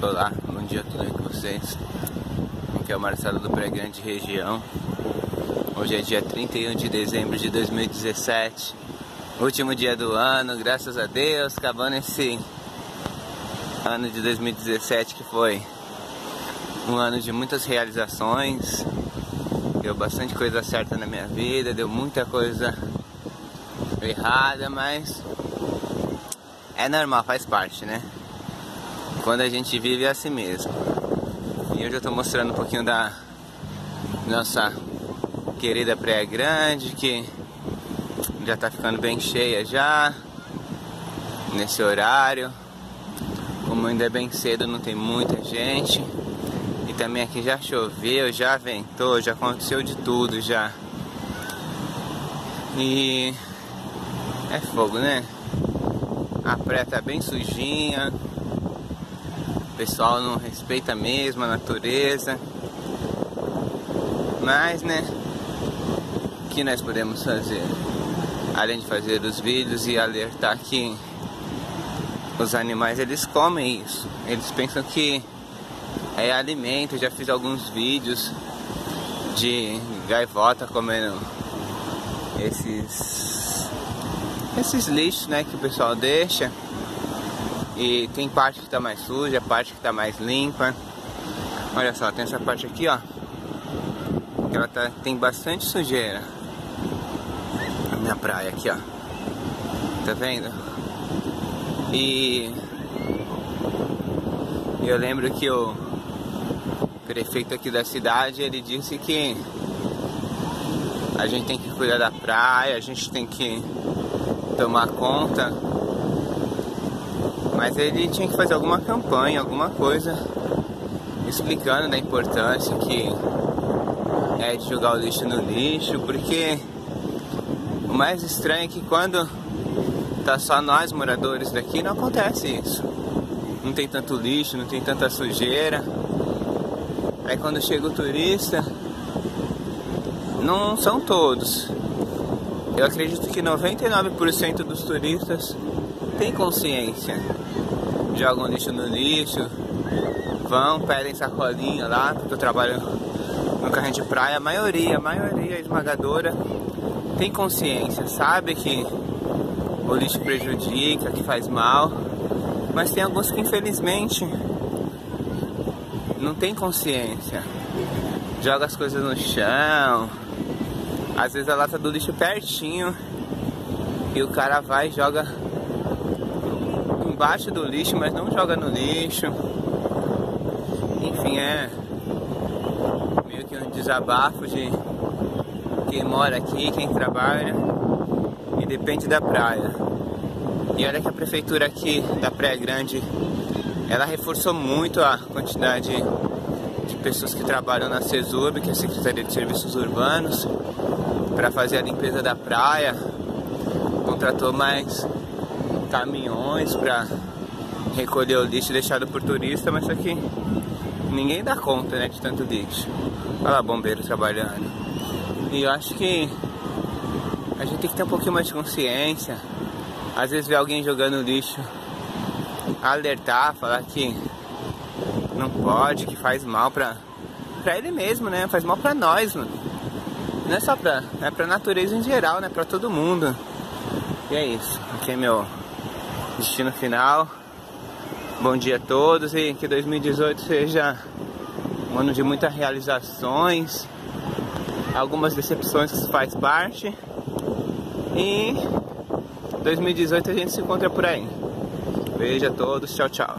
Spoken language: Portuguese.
Olá, bom dia a com vocês. Aqui é o Marcelo do Pregrande Região. Hoje é dia 31 de dezembro de 2017. Último dia do ano, graças a Deus, acabando esse ano de 2017 que foi um ano de muitas realizações. Deu bastante coisa certa na minha vida, deu muita coisa errada, mas é normal, faz parte, né? Quando a gente vive é assim mesmo. E hoje eu estou mostrando um pouquinho da nossa querida Praia Grande, que já está ficando bem cheia já, nesse horário. Como ainda é bem cedo, não tem muita gente. E também aqui já choveu, já ventou, já aconteceu de tudo já. E é fogo, né? A praia tá bem sujinha, pessoal não respeita mesmo a natureza. Mas, né? O que nós podemos fazer? Além de fazer os vídeos e alertar que os animais eles comem isso. Eles pensam que é alimento. Eu já fiz alguns vídeos de gaivota comendo esses esses lixos, né, que o pessoal deixa. E tem parte que está mais suja, parte que está mais limpa. Olha só, tem essa parte aqui, ó. Ela tá, tem bastante sujeira. A minha praia aqui, ó. Tá vendo? E eu lembro que o prefeito aqui da cidade, ele disse que a gente tem que cuidar da praia, a gente tem que tomar conta mas ele tinha que fazer alguma campanha, alguma coisa explicando da importância que é de jogar o lixo no lixo, porque o mais estranho é que quando tá só nós moradores daqui não acontece isso. Não tem tanto lixo, não tem tanta sujeira. Aí quando chega o turista, não são todos. Eu acredito que 99% dos turistas têm consciência jogam lixo no lixo, vão, pedem sacolinha lá, porque eu trabalho no carrinho de praia, a maioria, a maioria esmagadora tem consciência, sabe que o lixo prejudica, que faz mal, mas tem alguns que infelizmente não tem consciência. Joga as coisas no chão, às vezes a lata do lixo pertinho e o cara vai e joga embaixo do lixo, mas não joga no lixo. Enfim, é meio que um desabafo de quem mora aqui, quem trabalha e depende da praia. E olha que a prefeitura aqui da Praia Grande, ela reforçou muito a quantidade de pessoas que trabalham na CESURB, que é a Secretaria de Serviços Urbanos, para fazer a limpeza da praia. Contratou mais caminhões para recolher o lixo deixado por turista, mas aqui ninguém dá conta né, de tanto lixo. Olha lá, bombeiro trabalhando. E eu acho que a gente tem que ter um pouquinho mais de consciência. Às vezes ver alguém jogando lixo, alertar, falar que não pode, que faz mal pra, pra ele mesmo, né? Faz mal pra nós, mano. Não é só pra, é pra natureza em geral, né? Pra todo mundo. E é isso. Aqui é meu destino final. Bom dia a todos e que 2018 seja um ano de muitas realizações, algumas decepções que faz parte. E 2018 a gente se encontra por aí. Beijo a todos, tchau, tchau.